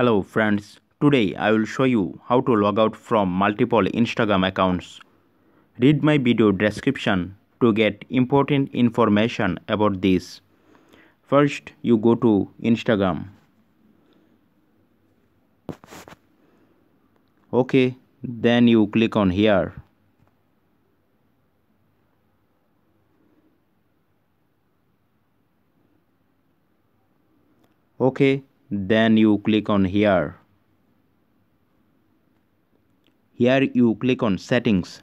Hello friends, today I will show you how to log out from multiple Instagram accounts. Read my video description to get important information about this. First you go to Instagram. Okay, then you click on here. okay then you click on here. Here you click on settings.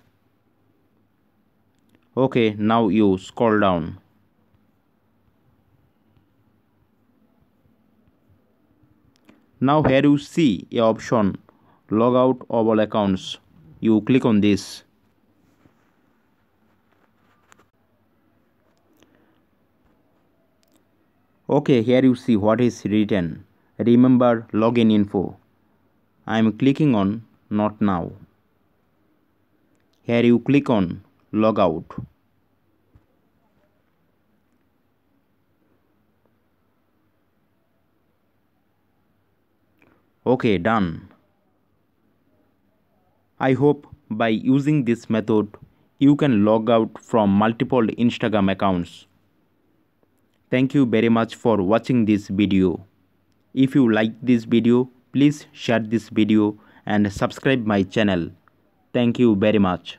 Okay now you scroll down. Now here you see a option log out of all accounts. You click on this. Okay here you see what is written remember login info. I am clicking on not now. Here you click on logout okay done. I hope by using this method you can log out from multiple Instagram accounts. Thank you very much for watching this video. If you like this video, please share this video and subscribe my channel. Thank you very much.